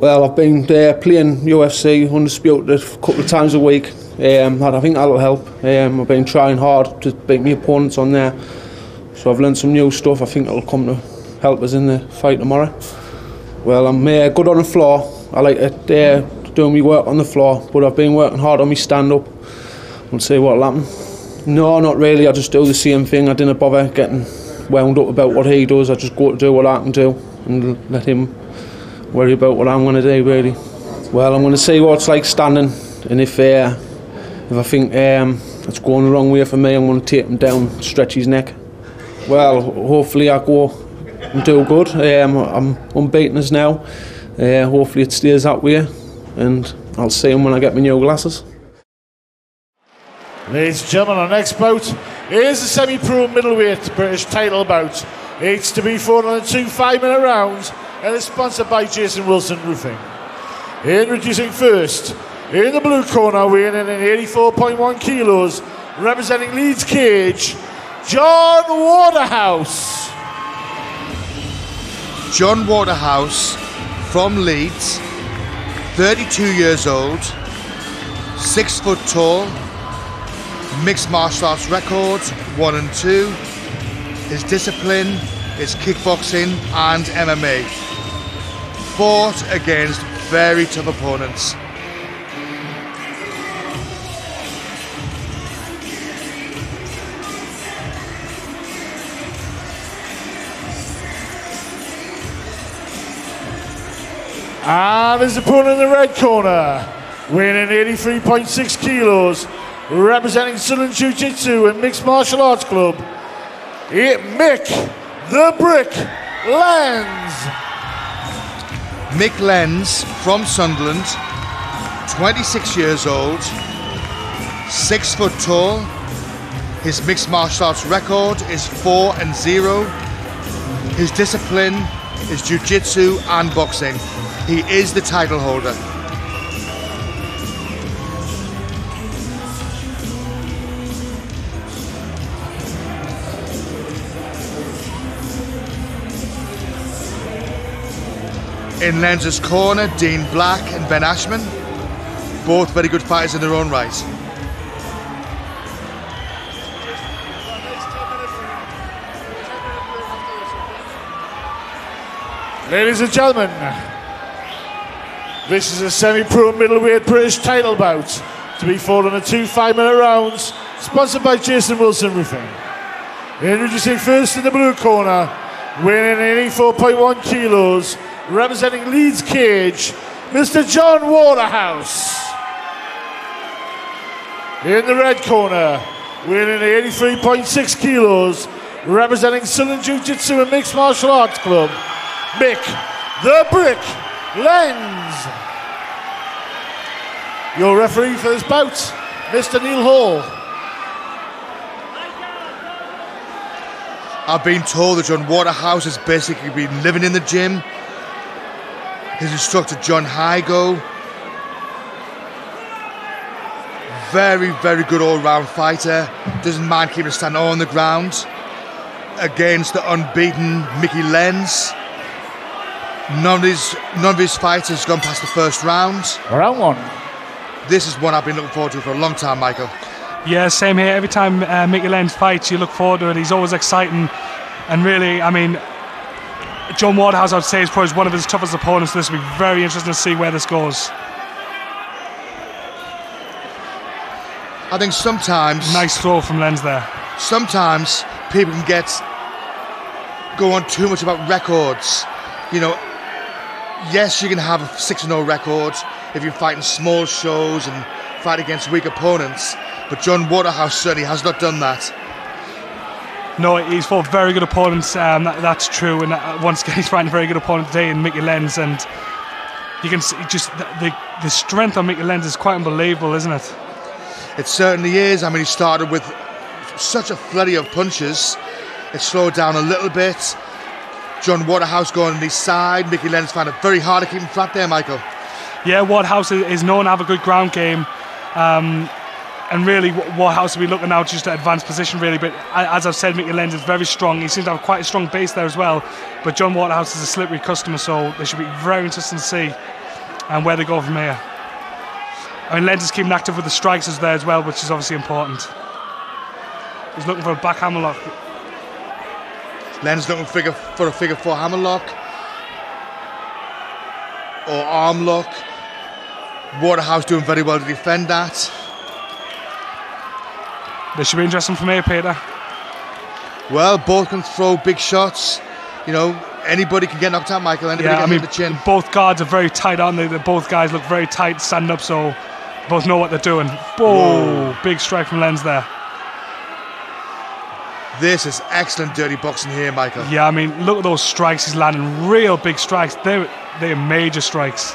Well, I've been uh, playing UFC undisputed a couple of times a week. Um, and I think that'll help. Um, I've been trying hard to beat my opponents on there. So I've learned some new stuff. I think it'll come to help us in the fight tomorrow. Well, I'm uh, good on the floor. I like to uh, do my work on the floor, but I've been working hard on my stand up. We'll see what'll happen. No, not really. I just do the same thing. I didn't bother getting wound up about what he does. I just go to do what I can do and let him worry about what I'm going to do, really. Well, I'm going to see what it's like standing, and if uh, if I think um, it's going the wrong way for me, I'm going to take him down, stretch his neck. Well, hopefully I go and do good. Um, I'm unbeaten as now. Uh, hopefully it stays that way, and I'll see him when I get my new glasses. Ladies and gentlemen, our next bout is the semi-pro middleweight British title bout. It's to be fought on two five-minute rounds and is sponsored by Jason Wilson Roofing. Introducing first, in the blue corner, weighing in at 84.1 kilos, representing Leeds Cage, Jon Waterhouse. Jon Waterhouse from Leeds, 32 years old, 6 foot tall, mixed martial arts records, 1 and 2. His discipline is kickboxing and MMA. Fought against very tough opponents. Ah, and his opponent in the red corner, weighing in 83.6 kilos, representing Southern Jiu Jitsu and Mixed Martial Arts Club, it Mick the Brick Lens. Mick Lens from Sunderland, 26 years old, 6 foot tall. His mixed martial arts record is 4 and 0. His discipline is jiu jitsu and boxing. He is the title holder. In Lens's corner, Dean Black and Ben Ashman. Both very good fighters in their own right. Ladies and gentlemen, this is a semi-pro middleweight British title bout to be fought in a two five-minute rounds, sponsored by Jason Wilson Roofing. Introducing first in the blue corner, weighing in 84.1 kilos, representing Leeds Cage, Mr. Jon Waterhouse. In the red corner, weighing in 83.6 kilos, representing Southern Jiu Jitsu and Mixed Martial Arts Club, Mick the Brick Lens. Your referee for this bout, Mr. Neil Hall. I've been told that Jon Waterhouse has basically been living in the gym. His instructor, John Hygo. Very, very good all round fighter. Doesn't mind keeping a stand on the ground. Against the unbeaten Mickey Lens. None of his none of his fights has gone past the first round. Round one. This is one I've been looking forward to for a long time, Michael. Yeah, same here. Every time uh, Mickey Lens fights, you look forward to it. He's always exciting, and really, I mean, Jon Waterhouse, I'd say, is probably one of his toughest opponents. This will be very interesting to see where this goes. I think sometimes Nice throw from Lens there. sometimes people can get go on too much about records. You know, yes, you can have a 6 0 record if you're fighting small shows and fight against weak opponents, but Jon Waterhouse certainly has not done that. No, he's fought very good opponents. Um, that, that's true, and uh, once again, he's fighting a very good opponent today in Mickey Lens, and you can see just the, the, the strength on Mickey Lens is quite unbelievable, isn't it? It certainly is. I mean, he started with such a flurry of punches. It slowed down a little bit. Jon Waterhouse going on his side. Mickey Lens found it very hard to keep him flat there, Michael. Yeah, Waterhouse is- is known to have a good ground game. Um, and really, Wa- Waterhouse will be looking now just to advance position, really. But as I've said, Mickey Lens is very strong. He seems to have quite a strong base there as well. But Jon Waterhouse is a slippery customer, so they should be very interesting to see. and where they go from here. I mean, Lens is keeping active with the strikes as there as well, which is obviously important. He's looking for a back hammerlock. Len's looking figure for a figure four hammerlock or arm lock. Waterhouse doing very well to defend that. This should be interesting for me, Peter. Well, both can throw big shots. You know, anybody can get knocked out, Michael. Anybody Yeah, can I hit mean, the chin. both guards are very tight, aren't they? Both guys look very tight, stand up, so both know what they're doing. Whoa, big strike from Lens there. This is excellent dirty boxing here, Michael. Yeah, I mean, look at those strikes. He's landing real big strikes. They're, they're major strikes.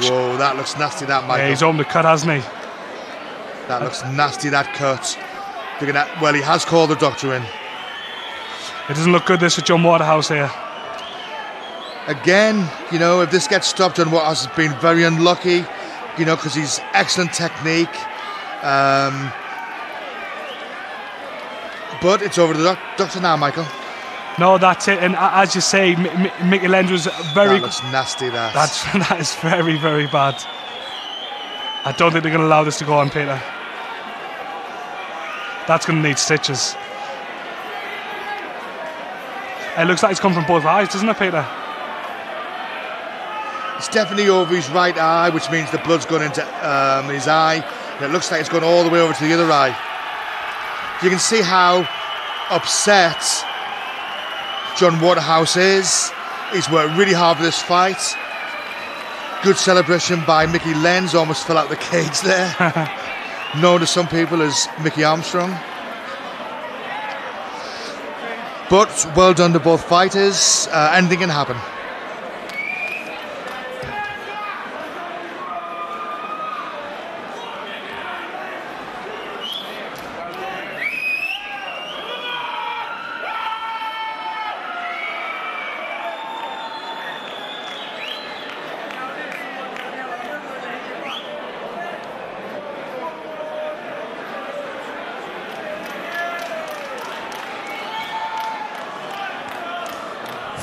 Whoa, that looks nasty, that, Michael. Yeah, he's on the cut, hasn't he? That looks nasty, that cut. At, well, he has called the doctor in. It doesn't look good, this with Jon Waterhouse here. Again, you know, if this gets stopped, Jon Waterhouse has been very unlucky, you know, because he's excellent technique. Um, but it's over to the doc- doctor now, Michael. No, that's it. And as you say, M- M- Mickey was very. that looks nasty, that. That's that is very very bad. I don't think they're going to allow this to go on, Peter. That's going to need stitches. It looks like it's come from both eyes, doesn't it, Peter? It's definitely over his right eye, which means the blood's gone into um, his eye. It looks like it's gone all the way over to the other eye. You can see how upset Jon Waterhouse is. He's worked really hard for this fight. Good celebration by Mickey Lens, almost fell out the cage there. Known to some people as Mickey Armstrong. But well done to both fighters. Uh, anything can happen.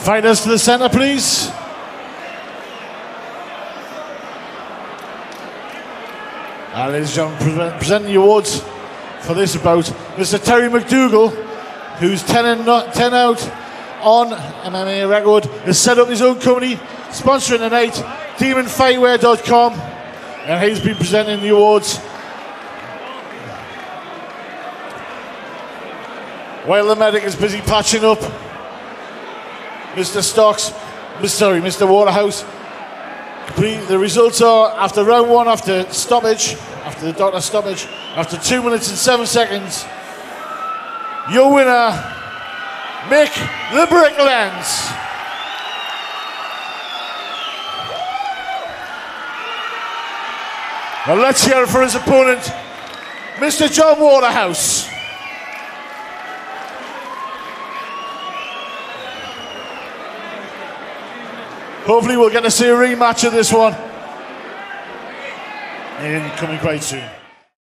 Fighters to the centre, please. And ladies and gentlemen, present- presenting the awards for this bout, Mr. Terry McDougall, who's 10, and not 10 out on MMA record, has set up his own company, sponsoring the night, demonfightwear.com, and he's been presenting the awards. While the medic is busy patching up Mr. Stocks, sorry, Mr. Waterhouse. The results are after round one, after stoppage, after the doctor stoppage, after two minutes and seven seconds. Your winner, Mick the Brick Lens. Now let's hear it for his opponent, Mr. Jon Waterhouse. Hopefully, we'll get to see a rematch of this one. And coming quite soon.